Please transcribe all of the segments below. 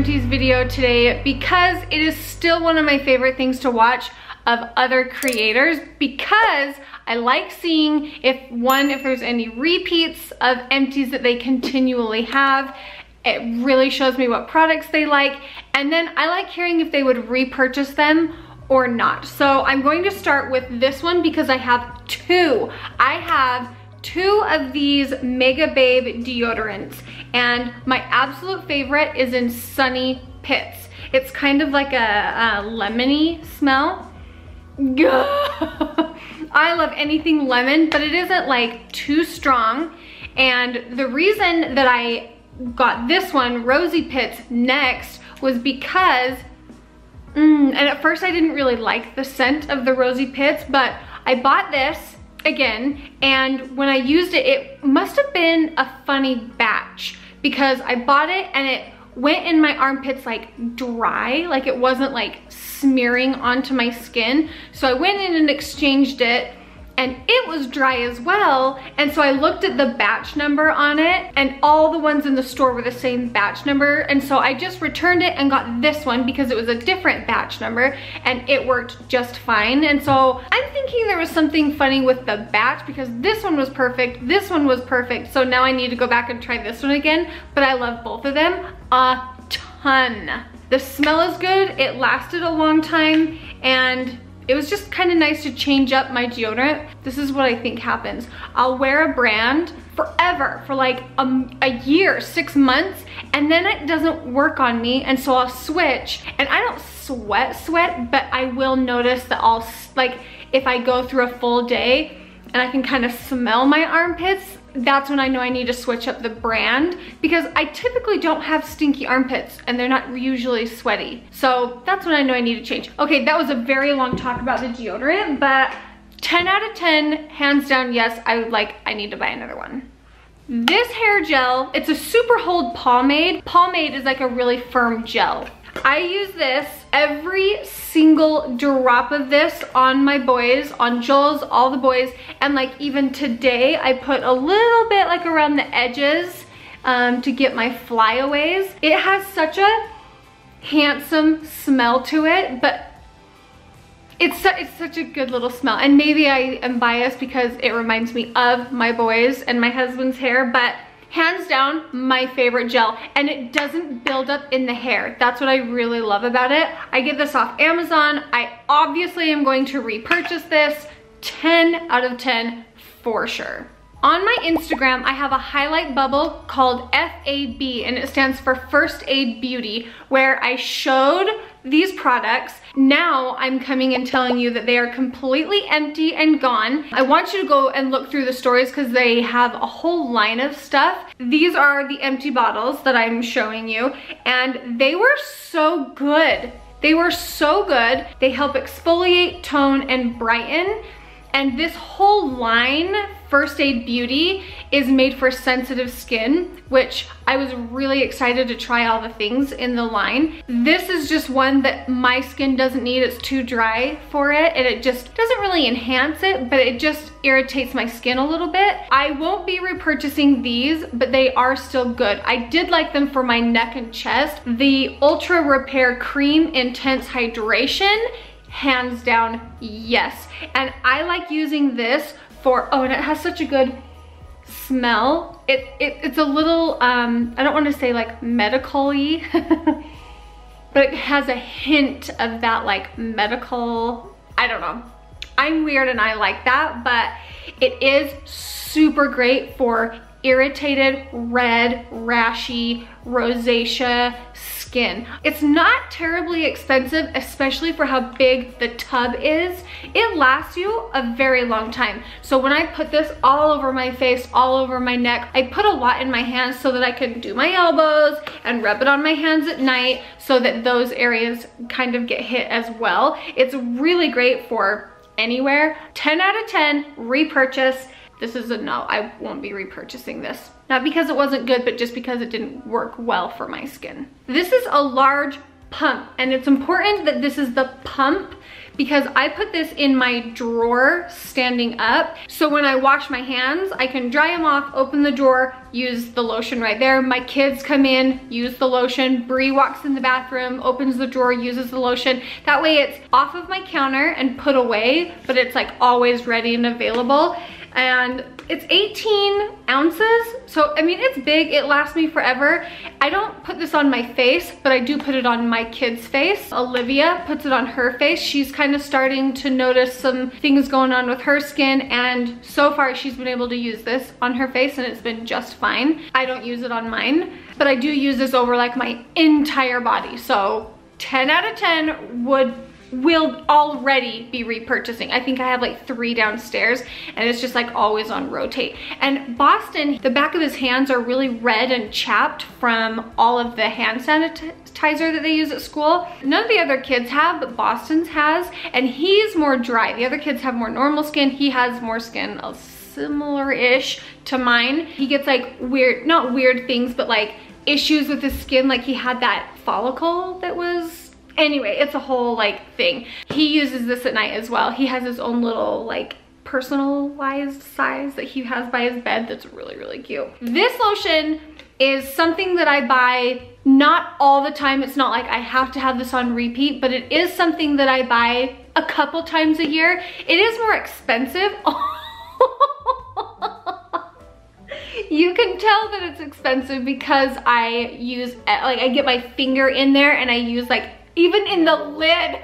empties video today because it is still one of my favorite things to watch of other creators because I like seeing if one, if there's any repeats of empties that they continually have. It really shows me what products they like. And then I like hearing if they would repurchase them or not. So I'm going to start with this one because I have two. I have two of these Mega Babe deodorants and my absolute favorite is in Sunny Pits. It's kind of like a, a lemony smell. I love anything lemon, but it isn't like too strong. And the reason that I got this one, Rosy Pits, next was because, mm, and at first I didn't really like the scent of the Rosy Pits, but I bought this again, and when I used it, it must have been a funny batch because I bought it and it went in my armpits like dry, like it wasn't like smearing onto my skin. So I went in and exchanged it and it was dry as well. And so I looked at the batch number on it and all the ones in the store were the same batch number. And so I just returned it and got this one because it was a different batch number and it worked just fine. And so I'm thinking there was something funny with the batch because this one was perfect, this one was perfect. So now I need to go back and try this one again, but I love both of them a ton. The smell is good, it lasted a long time, and it was just kind of nice to change up my deodorant. This is what I think happens. I'll wear a brand forever, for like a, a year, six months, and then it doesn't work on me, and so I'll switch. And I don't sweat sweat, but I will notice that I'll, like, if I go through a full day, and I can kind of smell my armpits, that's when I know I need to switch up the brand because I typically don't have stinky armpits and they're not usually sweaty. So that's when I know I need to change. Okay, that was a very long talk about the deodorant, but 10 out of 10, hands down, yes, I would like, I need to buy another one. This hair gel, it's a super hold pomade. Pomade is like a really firm gel. I use this every single drop of this on my boys, on Joel's, all the boys, and like even today I put a little bit like around the edges um, to get my flyaways. It has such a handsome smell to it, but it's, su it's such a good little smell. And maybe I am biased because it reminds me of my boys and my husband's hair, but hands down my favorite gel and it doesn't build up in the hair. That's what I really love about it. I get this off Amazon. I obviously am going to repurchase this. 10 out of 10 for sure on my Instagram, I have a highlight bubble called FAB and it stands for First Aid Beauty where I showed these products. Now I'm coming and telling you that they are completely empty and gone. I want you to go and look through the stories because they have a whole line of stuff. These are the empty bottles that I'm showing you and they were so good. They were so good. They help exfoliate, tone, and brighten. And this whole line, First Aid Beauty, is made for sensitive skin, which I was really excited to try all the things in the line. This is just one that my skin doesn't need. It's too dry for it and it just doesn't really enhance it, but it just irritates my skin a little bit. I won't be repurchasing these, but they are still good. I did like them for my neck and chest. The Ultra Repair Cream Intense Hydration hands down yes. And i like using this for oh and it has such a good smell. It, it it's a little um i don't want to say like medical-y but it has a hint of that like medical i don't know. I'm weird and i like that but it is super great for irritated red rashy rosacea skin. It's not terribly expensive, especially for how big the tub is. It lasts you a very long time. So when I put this all over my face, all over my neck, I put a lot in my hands so that I can do my elbows and rub it on my hands at night so that those areas kind of get hit as well. It's really great for anywhere. 10 out of 10, repurchase. This is a no, I won't be repurchasing this. Not because it wasn't good, but just because it didn't work well for my skin. This is a large pump and it's important that this is the pump because I put this in my drawer standing up. So when I wash my hands, I can dry them off, open the drawer, use the lotion right there. My kids come in, use the lotion. Brie walks in the bathroom, opens the drawer, uses the lotion. That way it's off of my counter and put away, but it's like always ready and available and it's 18 ounces. So, I mean, it's big, it lasts me forever. I don't put this on my face, but I do put it on my kid's face. Olivia puts it on her face. She's kind of starting to notice some things going on with her skin and so far she's been able to use this on her face and it's been just fine. I don't use it on mine, but I do use this over like my entire body. So 10 out of 10 would will already be repurchasing. I think I have like three downstairs and it's just like always on rotate. And Boston, the back of his hands are really red and chapped from all of the hand sanitizer that they use at school. None of the other kids have, but Boston's has, and he's more dry. The other kids have more normal skin. He has more skin uh, similar-ish to mine. He gets like weird, not weird things, but like issues with his skin. Like he had that follicle that was Anyway, it's a whole like thing. He uses this at night as well. He has his own little like personalized size that he has by his bed that's really, really cute. This lotion is something that I buy not all the time. It's not like I have to have this on repeat, but it is something that I buy a couple times a year. It is more expensive. you can tell that it's expensive because I use, like I get my finger in there and I use like even in the lid.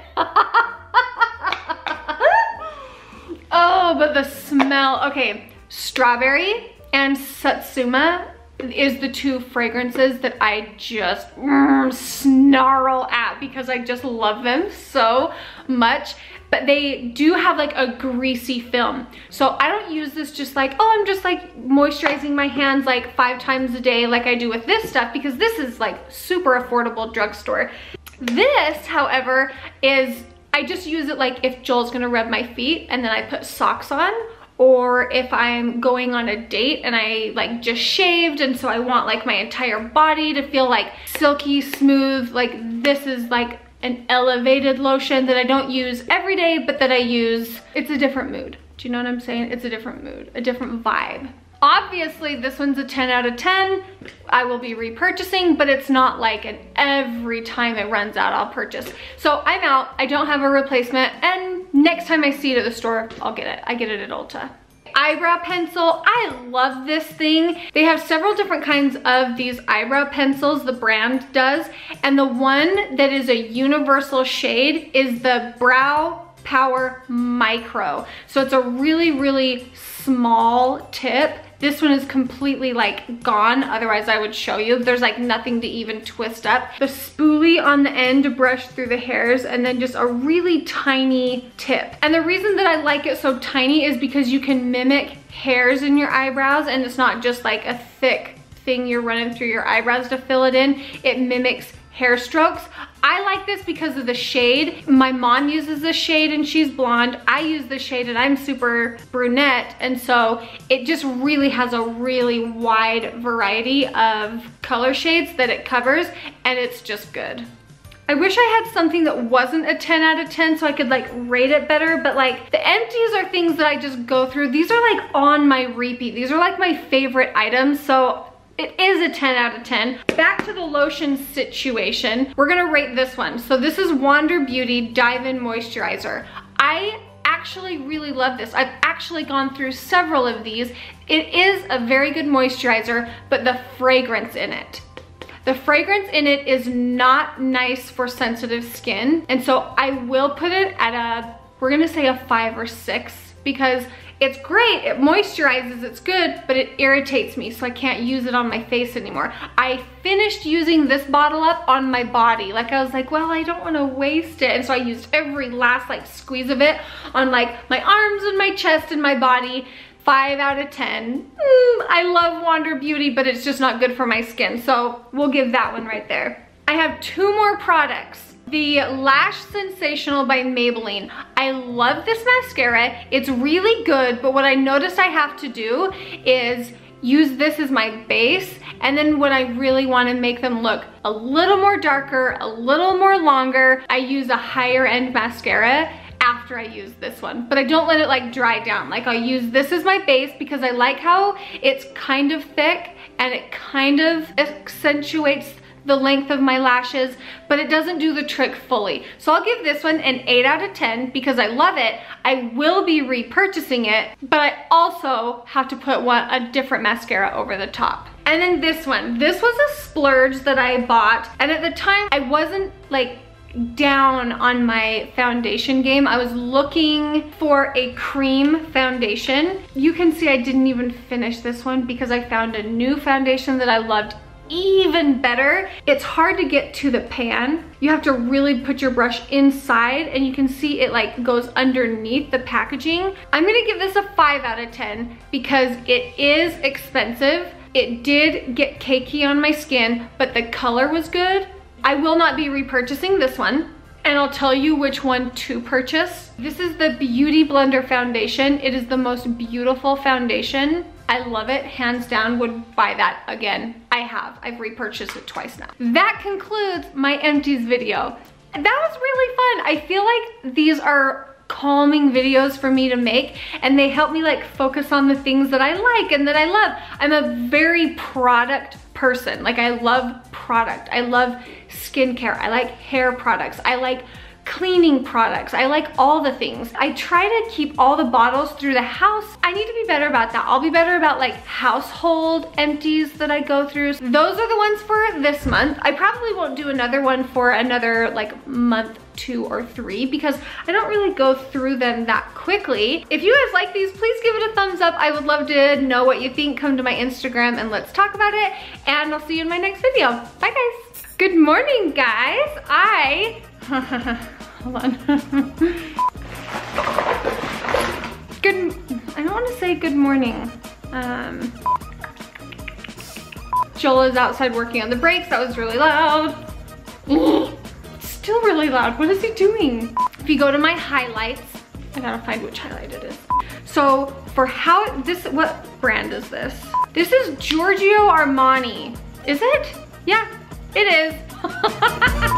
oh, but the smell. Okay, strawberry and Satsuma is the two fragrances that I just mm, snarl at because I just love them so much but they do have like a greasy film. So I don't use this just like, oh, I'm just like moisturizing my hands like five times a day like I do with this stuff because this is like super affordable drugstore. This, however, is, I just use it like if Joel's gonna rub my feet and then I put socks on or if I'm going on a date and I like just shaved and so I want like my entire body to feel like silky smooth like this is like an elevated lotion that I don't use every day but that I use. It's a different mood. Do you know what I'm saying? It's a different mood a different vibe Obviously, this one's a 10 out of 10. I will be repurchasing, but it's not like an every time it runs out, I'll purchase. So I'm out, I don't have a replacement, and next time I see it at the store, I'll get it. I get it at Ulta. Eyebrow pencil, I love this thing. They have several different kinds of these eyebrow pencils, the brand does, and the one that is a universal shade is the Brow Power Micro. So it's a really, really small tip this one is completely like gone, otherwise I would show you. There's like nothing to even twist up. The spoolie on the end brush through the hairs and then just a really tiny tip. And the reason that I like it so tiny is because you can mimic hairs in your eyebrows and it's not just like a thick thing you're running through your eyebrows to fill it in. It mimics hair strokes. I like this because of the shade. My mom uses this shade and she's blonde. I use this shade and I'm super brunette. And so it just really has a really wide variety of color shades that it covers and it's just good. I wish I had something that wasn't a 10 out of 10 so I could like rate it better, but like the empties are things that I just go through. These are like on my repeat. These are like my favorite items. So it is a 10 out of 10. Back to the lotion situation. We're gonna rate this one. So this is Wander Beauty Dive-In Moisturizer. I actually really love this. I've actually gone through several of these. It is a very good moisturizer, but the fragrance in it. The fragrance in it is not nice for sensitive skin. And so I will put it at a, we're gonna say a five or six because it's great, it moisturizes, it's good, but it irritates me, so I can't use it on my face anymore. I finished using this bottle up on my body. Like I was like, well, I don't wanna waste it. And so I used every last like squeeze of it on like my arms and my chest and my body. Five out of 10. Mm, I love Wander Beauty, but it's just not good for my skin. So we'll give that one right there. I have two more products the Lash Sensational by Maybelline. I love this mascara. It's really good, but what I noticed I have to do is use this as my base and then when I really want to make them look a little more darker, a little more longer, I use a higher end mascara after I use this one, but I don't let it like dry down. Like I'll use this as my base because I like how it's kind of thick and it kind of accentuates the length of my lashes, but it doesn't do the trick fully. So I'll give this one an 8 out of 10 because I love it. I will be repurchasing it, but I also have to put one a different mascara over the top. And then this one. This was a splurge that I bought, and at the time I wasn't like down on my foundation game. I was looking for a cream foundation. You can see I didn't even finish this one because I found a new foundation that I loved even better. It's hard to get to the pan. You have to really put your brush inside and you can see it like goes underneath the packaging. I'm gonna give this a five out of 10 because it is expensive. It did get cakey on my skin, but the color was good. I will not be repurchasing this one and I'll tell you which one to purchase. This is the Beauty Blender Foundation. It is the most beautiful foundation. I love it, hands down, would buy that again. I have, I've repurchased it twice now. That concludes my empties video. That was really fun. I feel like these are calming videos for me to make and they help me like focus on the things that I like and that I love. I'm a very product person. Like I love product. I love skincare. I like hair products. I like cleaning products. I like all the things. I try to keep all the bottles through the house. I need to be better about that. I'll be better about like household empties that I go through. Those are the ones for this month. I probably won't do another one for another like month two or three because I don't really go through them that quickly. If you guys like these, please give it a thumbs up. I would love to know what you think. Come to my Instagram and let's talk about it. And I'll see you in my next video. Bye guys. Good morning guys. I Hold on. good, I don't want to say good morning. Um, Joel is outside working on the brakes. That was really loud. Still really loud. What is he doing? If you go to my highlights, I gotta find which highlight it is. So for how, this, what brand is this? This is Giorgio Armani. Is it? Yeah, it is.